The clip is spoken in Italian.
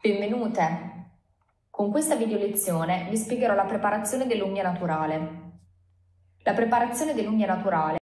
Benvenute! Con questa video lezione vi spiegherò la preparazione dell'unghia naturale. La preparazione dell'unghia naturale